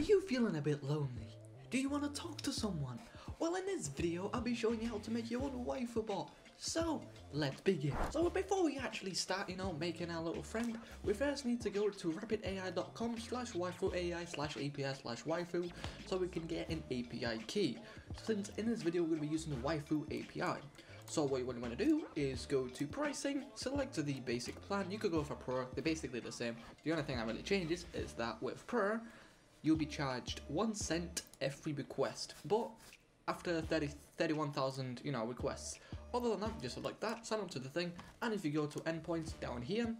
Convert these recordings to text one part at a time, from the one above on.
you feeling a bit lonely? Do you want to talk to someone? Well, in this video, I'll be showing you how to make your own waifu bot. So, let's begin. So before we actually start, you know, making our little friend, we first need to go to rapidapi.com slash waifuai slash API slash waifu so we can get an API key. Since in this video we're going to be using the waifu API. So what you want to do is go to pricing, select the basic plan, you could go for pro, they're basically the same. The only thing that really changes is that with pro, you'll be charged one cent every request, but after 30, 31,000 you know requests. Other than that, just like that, sign up to the thing, and if you go to endpoints down here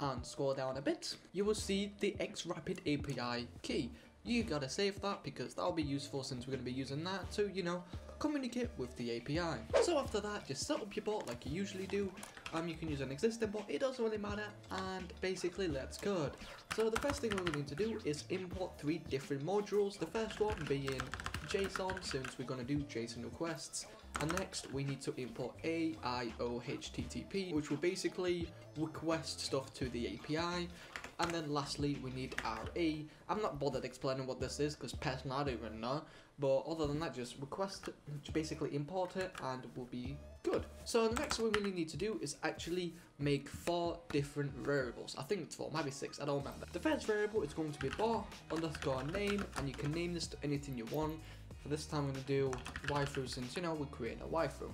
and scroll down a bit, you will see the Xrapid API key. You gotta save that because that'll be useful since we're gonna be using that to, you know, communicate with the API. So after that, just set up your bot like you usually do. Um, you can use an existing bot, it doesn't really matter, and basically let's code. So the first thing we're going to do is import three different modules. The first one being JSON, since we're going to do JSON requests. And next, we need to import AIOHTTP, which will basically request stuff to the API. And then lastly, we need RE. I'm not bothered explaining what this is because personally I don't even know. But other than that, just request, basically import it and we'll be good. So the next thing we really need to do is actually make four different variables. I think it's four, maybe six, I don't remember. The first variable is going to be bot underscore name and you can name this to anything you want. For this time I'm going to do waifu since, you know, we're creating a waifu.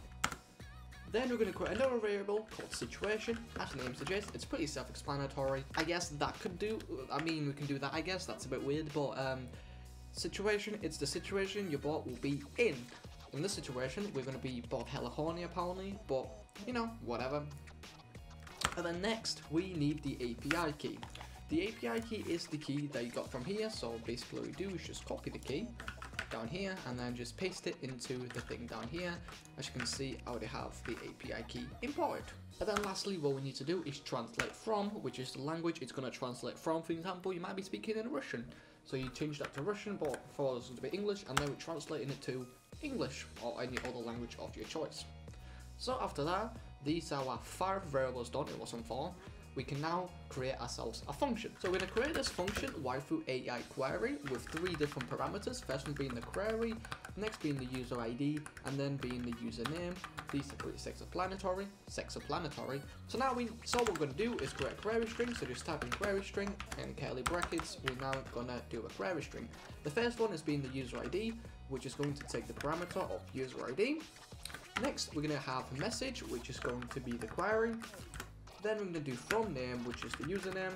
Then we're going to create another variable called situation. As the name suggests, it's pretty self-explanatory. I guess that could do, I mean, we can do that, I guess. That's a bit weird, but um, situation, it's the situation your bot will be in. In this situation, we're going to be both hella horny apparently, but, you know, whatever. And then next, we need the API key. The API key is the key that you got from here, so basically what we do is just copy the key, down here and then just paste it into the thing down here. As you can see, I already have the API key imported. And then lastly, what we need to do is translate from, which is the language it's going to translate from. For example, you might be speaking in Russian. So you change that to Russian, but for us to be English, and then we're translating it to English or any other language of your choice. So after that, these are our five variables done, it wasn't four we can now create ourselves a function. So we're going to create this function waifu AI query with three different parameters. First one being the query, next being the user ID, and then being the username. These are pretty sexoplanatory, sexoplanatory. So now we, so what we're going to do is create a query string. So just type in query string and curly brackets. We're now going to do a query string. The first one is being the user ID, which is going to take the parameter of user ID. Next, we're going to have message, which is going to be the query. Then we're going to do from name, which is the username.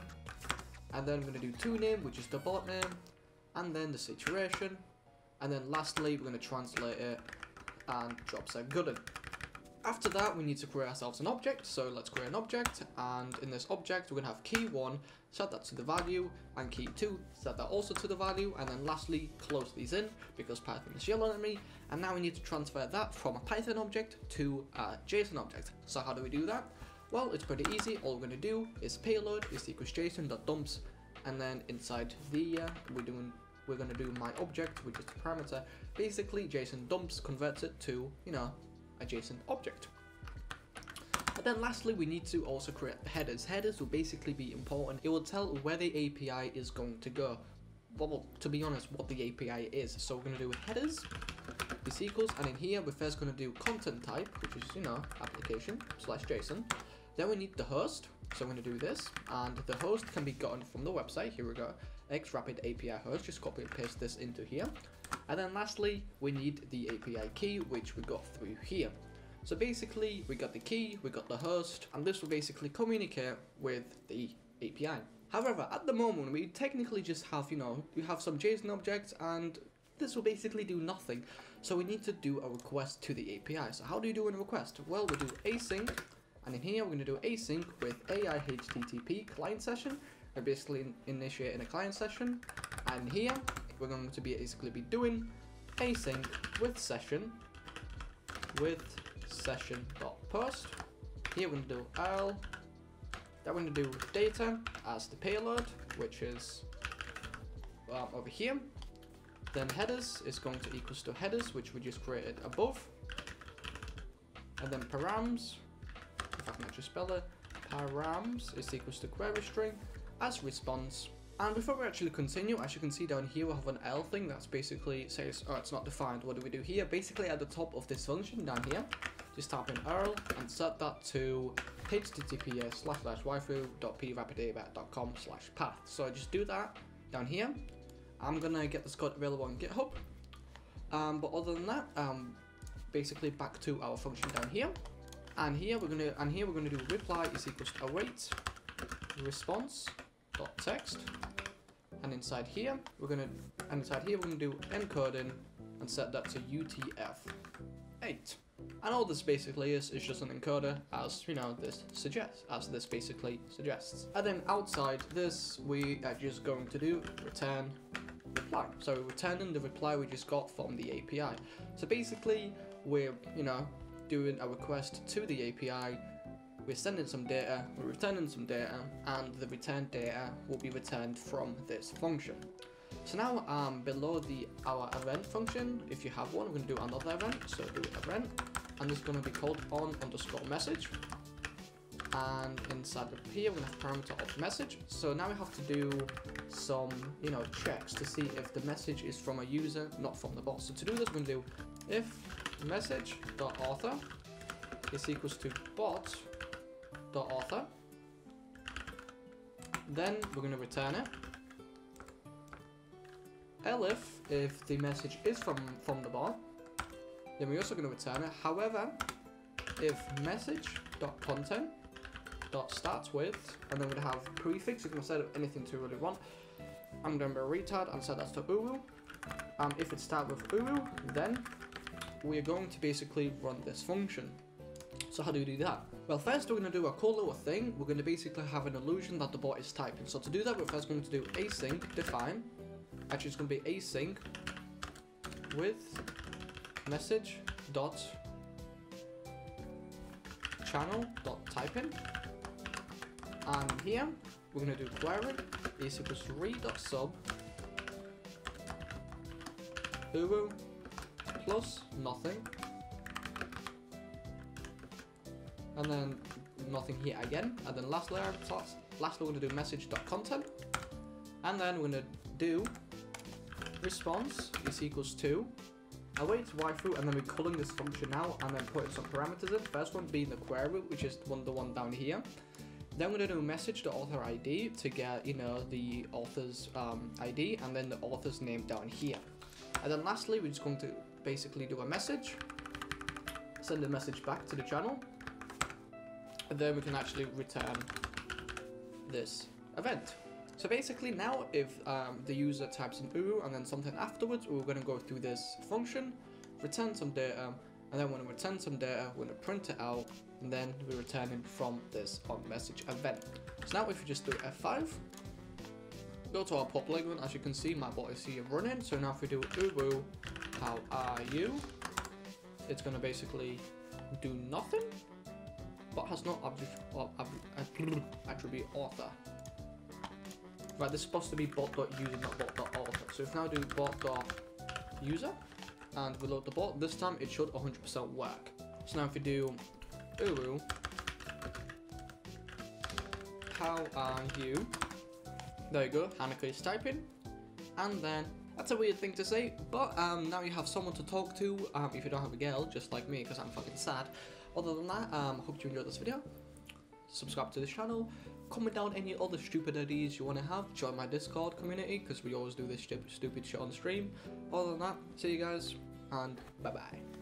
And then we're going to do to name, which is the bot name. And then the situation. And then lastly, we're going to translate it and drop set good. After that, we need to create ourselves an object. So let's create an object. And in this object, we're going to have key 1, set that to the value. And key 2, set that also to the value. And then lastly, close these in because Python is yelling at me. And now we need to transfer that from a Python object to a JSON object. So how do we do that? Well, it's pretty easy. All we're going to do is payload is equals json.dumps, and then inside the uh, we're doing we're going to do my object, which is the parameter. Basically, JSON dumps converts it to you know a JSON object. But then lastly, we need to also create headers. Headers will basically be important. It will tell where the API is going to go. Well, to be honest, what the API is. So we're going to do headers is equals, and in here we're first going to do content type, which is, you know, application slash JSON. Then we need the host. So I'm going to do this, and the host can be gotten from the website. Here we go, Xrapid API host. Just copy and paste this into here. And then lastly, we need the API key, which we got through here. So basically, we got the key, we got the host, and this will basically communicate with the API. However, at the moment, we technically just have, you know, we have some JSON objects, and this will basically do nothing. So we need to do a request to the API. So how do you do a request? Well, we do async and in here, we're going to do async with AIOHTTP client session. We're basically initiating a client session. And here, we're going to be basically be doing async with session with session.post. Here we're going to do L. Then we're going to do data as the payload, which is well, over here. Then headers is going to equals to headers, which we just created above. And then params can actually spell it, params is equals to query string as response And before we actually continue, as you can see down here, we have an L thing that's basically says, oh, it's not defined. What do we do here? Basically, at the top of this function down here, just type in URL and set that to https slash slash waifu.p.rapidapi.com slash path. So just do that down here. I'm gonna get this code available on GitHub. Um, but other than that, um, basically back to our function down here. And here we're gonna and here we're gonna do reply is equals to await response dot text. And inside here we're gonna and inside here we're gonna do encoding and set that to UTF-8. And all this basically is is just an encoder as you know this suggests as this basically suggests. And then outside this we are just going to do return reply. So we're returning the reply we just got from the API. So basically we're you know doing a request to the API, we're sending some data, we're returning some data, and the returned data will be returned from this function. So now um, below the our event function, if you have one, we're to do another event, so do event, and it's going to be called on underscore message. And inside of here, we're going to have parameter of message. So now we have to do some, you know, checks to see if the message is from a user, not from the bot. So to do this, we're to do if message.author is equals to bot.author. Then we're going to return it. elif if the message is from, from the bot, then we're also going to return it. However, if message.content dot starts with, and then we'd have prefix, you can set up anything to really want. I'm going to be a retard and set that to uru. Um, if it starts with uru, then we are going to basically run this function. So how do we do that? Well, first we're going to do a cool little thing. We're going to basically have an illusion that the bot is typing. So to do that, we're first going to do async define. Actually, it's going to be async with message dot channel dot typing. And here we're going to do query is equals re dot sub nothing. And then nothing here again. And then last layer, last, we're going to do message.content. And then we're going to do response is equals to await waifu and then we're calling this function now and then putting some parameters in. First one being the query, which is one the one down here. Then we're going to do message the author ID to get, you know, the author's um, ID and then the author's name down here. And then lastly, we're just going to basically do a message, send a message back to the channel, and then we can actually return this event. So basically now if um, the user types in uru and then something afterwards, we're going to go through this function, return some data, and then when we return some data, we're going to print it out, and then we're returning from this on message event. So now if we just do F5, go to our public one, as you can see my bot is here running, so now if we do uru how are you? It's gonna basically do nothing, but has no uh, attribute author. Right, this is supposed to be bot.user, not bot.author. So if now do bot.user and we load the bot, this time it should 100% work. So now if we do uru, how are you? There you go, Hanukkah is typing. And then that's a weird thing to say, but um, now you have someone to talk to um, if you don't have a girl, just like me, because I'm fucking sad. Other than that, um, hope you enjoyed this video. Subscribe to this channel. Comment down any other stupid ideas you want to have. Join my Discord community, because we always do this stupid, stupid shit on stream. Other than that, see you guys, and bye-bye.